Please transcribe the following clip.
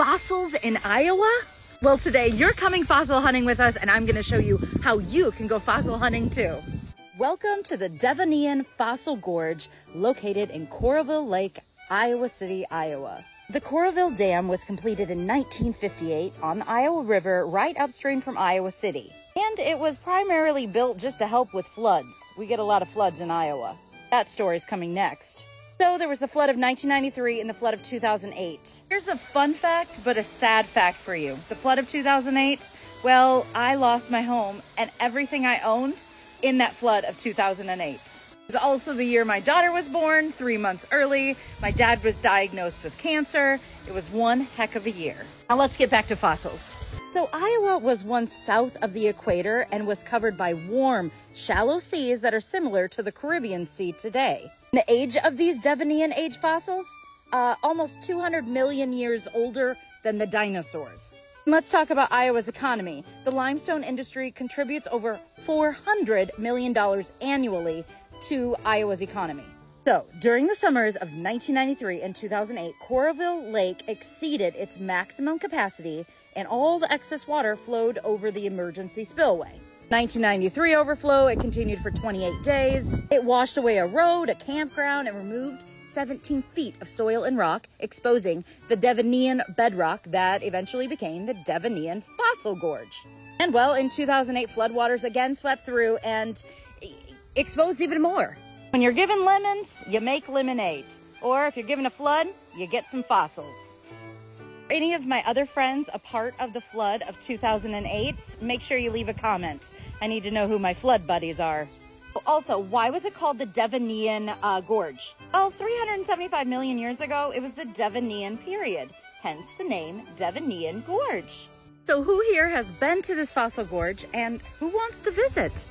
Fossils in Iowa? Well, today you're coming fossil hunting with us, and I'm going to show you how you can go fossil hunting too. Welcome to the Devonian Fossil Gorge located in Coralville Lake, Iowa City, Iowa. The Coralville Dam was completed in 1958 on the Iowa River right upstream from Iowa City. And it was primarily built just to help with floods. We get a lot of floods in Iowa. That story's coming next. So there was the flood of 1993 and the flood of 2008. Here's a fun fact, but a sad fact for you. The flood of 2008, well, I lost my home and everything I owned in that flood of 2008. It was also the year my daughter was born, three months early. My dad was diagnosed with cancer. It was one heck of a year. Now let's get back to fossils. So Iowa was once south of the equator and was covered by warm, shallow seas that are similar to the Caribbean Sea today. The age of these Devonian age fossils, uh, almost 200 million years older than the dinosaurs. Let's talk about Iowa's economy. The limestone industry contributes over $400 million annually to Iowa's economy. So, during the summers of 1993 and 2008, Coralville Lake exceeded its maximum capacity and all the excess water flowed over the emergency spillway. 1993 overflow, it continued for 28 days. It washed away a road, a campground, and removed 17 feet of soil and rock, exposing the Devonian bedrock that eventually became the Devonian Fossil Gorge. And well, in 2008, floodwaters again swept through and exposed even more. When you're given lemons, you make lemonade. Or if you're given a flood, you get some fossils. Any of my other friends a part of the flood of 2008? Make sure you leave a comment. I need to know who my flood buddies are. Also, why was it called the Devonian uh, Gorge? Well, 375 million years ago, it was the Devonian period, hence the name Devonian Gorge. So who here has been to this fossil gorge and who wants to visit?